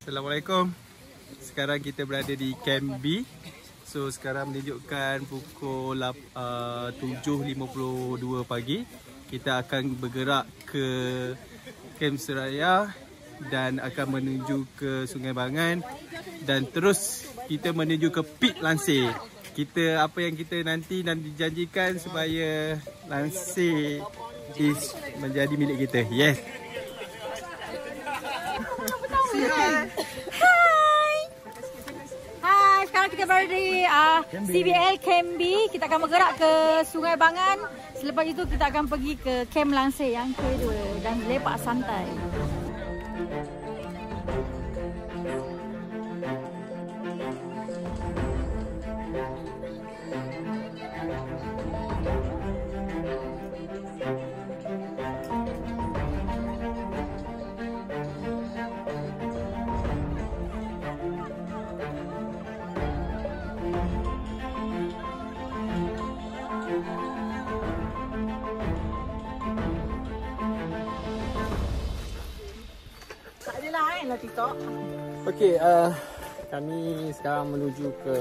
Assalamualaikum. Sekarang kita berada di Camp B. So sekarang menunjukkan pukul uh, 7.52 pagi. Kita akan bergerak ke Camp Seraya dan akan menuju ke Sungai Bangan dan terus kita menuju ke Pit Lansir. Kita apa yang kita nanti dan dijanjikan supaya Lansir is menjadi milik kita. Yes. Hai. Hai, sekarang kita berada di uh, CBL Camp B. Kita akan bergerak ke Sungai Bangan. Selepas itu kita akan pergi ke Camp Lansir yang kedua dan lepak santai. TikTok. Okey, uh, kami sekarang menuju ke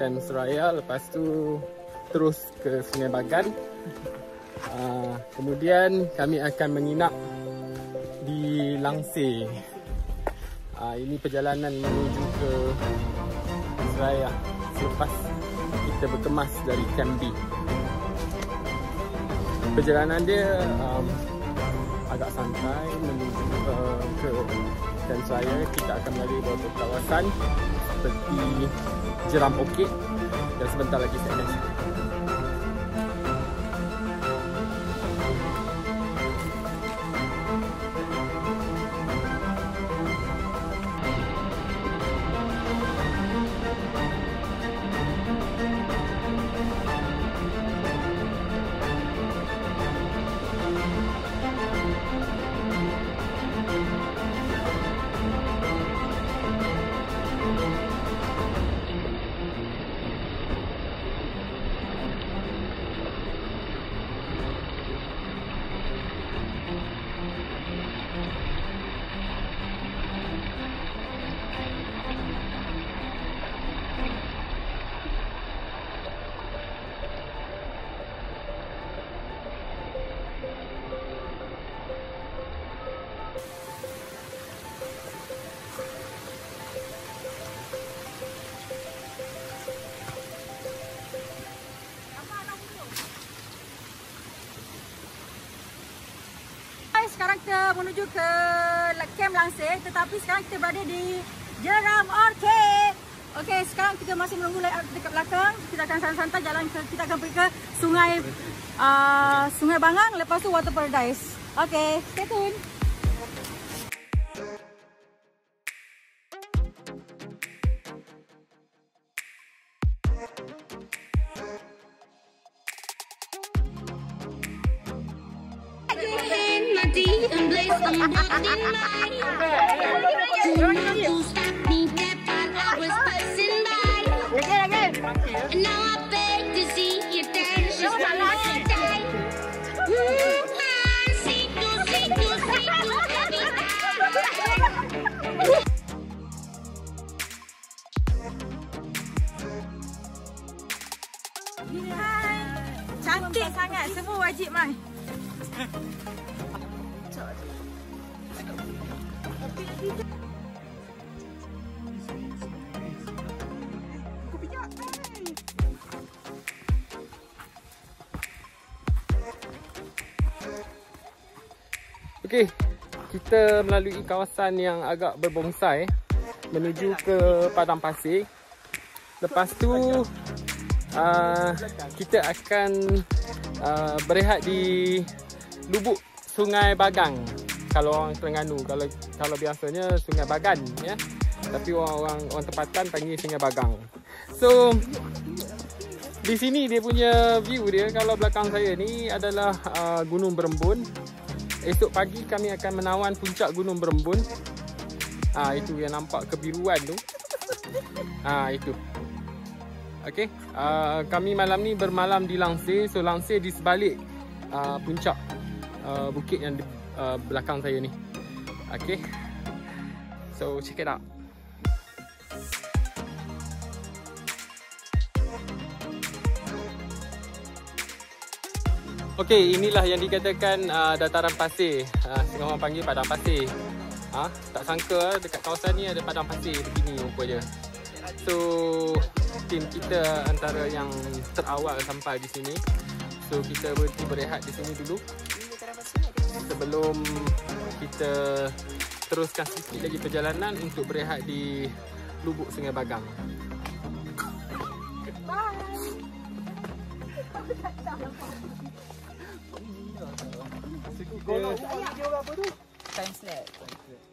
Camp Seraya lepas tu terus ke Sungai Bagan. Uh, kemudian kami akan menginap di Langsir. Uh, ini perjalanan menuju ke Seraya selepas kita berkemas dari Camp B. Perjalanan dia um, agak santai menuju uh, ke dan saya kita akan melalui beberapa kawasan seperti Jeram Bukit dan sebentar lagi SNS. Sekarang kita menuju ke Camp Lansir tetapi sekarang kita berada di Jeram Orchid. Okey, sekarang kita masih menunggu layout dekat belakang. Kita akan santai-santai jalan ke kita akan pergi ke Sungai uh, Sungai Bangang lepas tu Water Paradise. Okey, stay tune. empty and sang on Don't stop me that I Okey, kita melalui kawasan yang agak berbonsai menuju ke padang pasir. Lepas tu uh, kita akan uh, berehat di lubuk Sungai Bagang. Kalau orang Terengganu, kalau kalau biasanya Sungai Bagan ya. Tapi orang-orang orang tempatan panggil Sungai Bagang. So di sini dia punya view dia kalau belakang saya ni adalah uh, Gunung Berembun. Esok pagi kami akan menawan puncak Gunung Berembun. Ah ha, itu yang nampak kebiruan tu. Ah ha, itu. Okey, uh, kami malam ni bermalam di Langsir. So Langsir di sebalik uh, puncak uh, bukit yang uh, belakang saya ni. Okey. So check it out. Okey, inilah yang dikatakan uh, dataran pasir. Uh, setengah orang panggil padang pasir. Ha? Tak sangka dekat kawasan ni ada padang pasir begini rupanya. So, tim kita antara yang terawal sampai di sini. So, kita berhenti berehat di sini dulu. Sebelum kita teruskan sikit lagi perjalanan untuk berehat di lubuk Sungai Bagang. Bye. Saya dia apa tu? Time slap. Beriak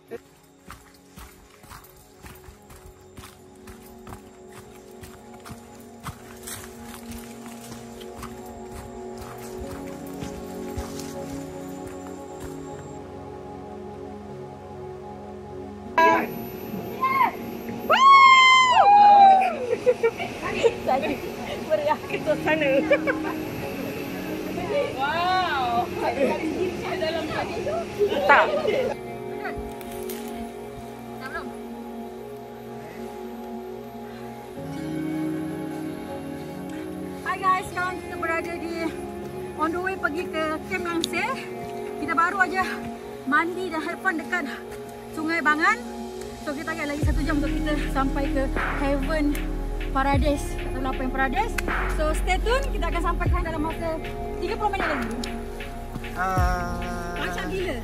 Hai guys, sekarang kita berada di on the way pergi ke Camp Langsir. Kita baru aja mandi dan have fun dekat Sungai Bangan. So kita agak lagi satu jam untuk kita sampai ke Heaven Paradise atau Lapang Paradise. So stay tune, kita akan sampaikan dalam masa 30 minit lagi. Uh... Macam gila.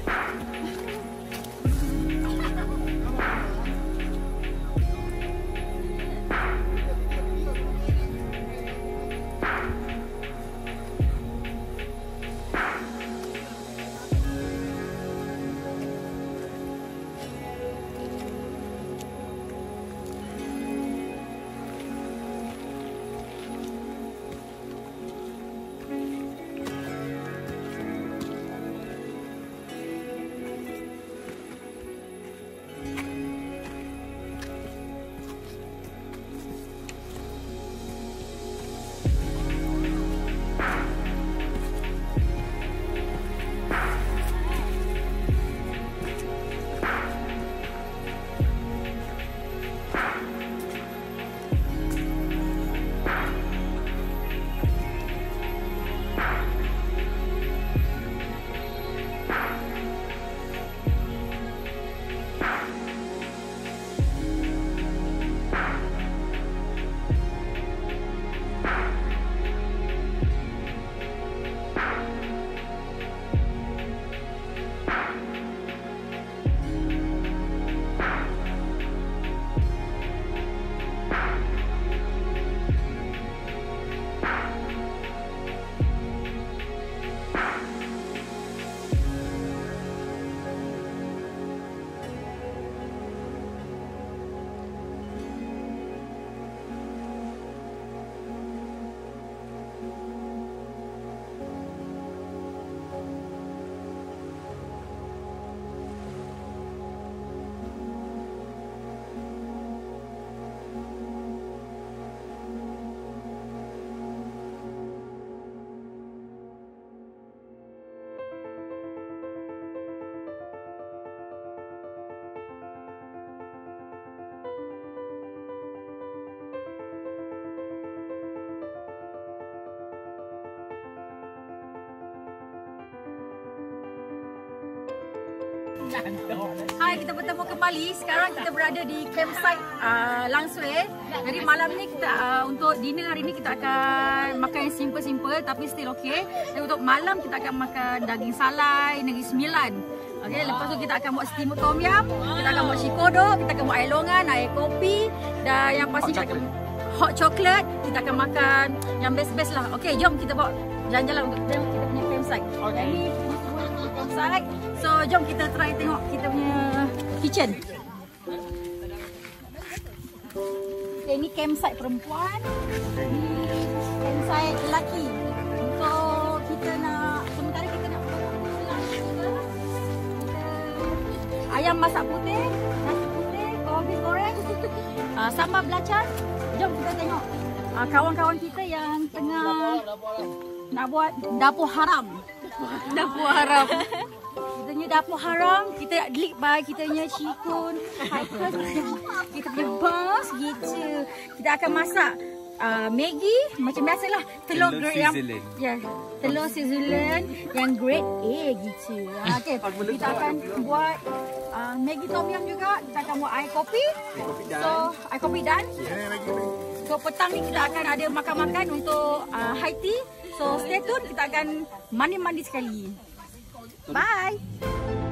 Hai, kita bertemu kembali. Sekarang kita berada di campsite uh, Langsui. Jadi malam ni kita uh, untuk dinner hari ni kita akan makan yang simple-simple tapi still okay. Dan untuk malam kita akan makan daging salai negeri sembilan. Okay, lepas tu kita akan buat steamed tom yum, kita akan buat shikodok, kita akan buat air longan, air kopi dan yang pasti kita akan hot chocolate. Kita akan makan yang best-best lah. Okay, jom kita bawa jalan-jalan untuk kita punya campsite. Okay. Campsite. So, jom kita try tengok kita punya kitchen. Okay, ini campsite perempuan. Ini campsite lelaki. Untuk kita nak, sementara kita nak kita ayam masak putih, nasi putih, kopi goreng, uh, sambal belacan. Jom kita tengok uh, kawan-kawan kita yang tengah nak buat dapur haram. dapur haram. Kita punya dapur haram, kita lead by kita punya cikun, Haikal, kita punya boss gitu. Kita akan masak uh, Maggi macam biasalah telur, Telur grade yang ya telur Switzerland yang grade A gitu. Uh, okay, kita akan buat uh, Maggi tom yum juga. Kita akan buat air kopi. So air kopi dan So petang ni kita akan ada makan-makan untuk uh, high tea. So stay tune kita akan mandi-mandi sekali. Bye.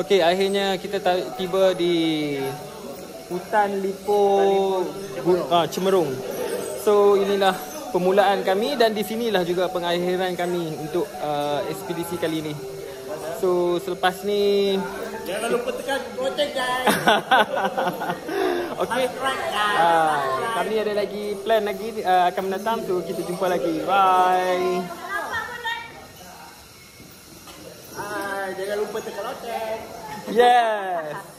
Okey, akhirnya kita ta- tiba di hutan Lipo Gu- ah, Cemerung. So inilah permulaan kami dan di sinilah juga pengakhiran kami untuk uh, ekspedisi kali ini. So selepas ni Jangan lupa tekan loceng guys. Okey. Ah, kami ada lagi plan lagi uh, akan mendatang so kita jumpa lagi. Bye. Ah, jangan lupa tekan loceng. Yes.